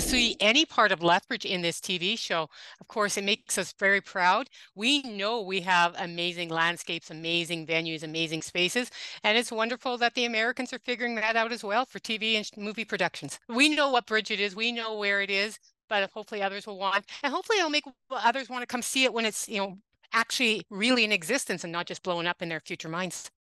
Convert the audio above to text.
to see any part of Lethbridge in this TV show. Of course, it makes us very proud. We know we have amazing landscapes, amazing venues, amazing spaces, and it's wonderful that the Americans are figuring that out as well for TV and movie productions. We know what bridge it is, we know where it is, but hopefully others will want, and hopefully it'll make others want to come see it when it's, you know, actually really in existence and not just blowing up in their future minds.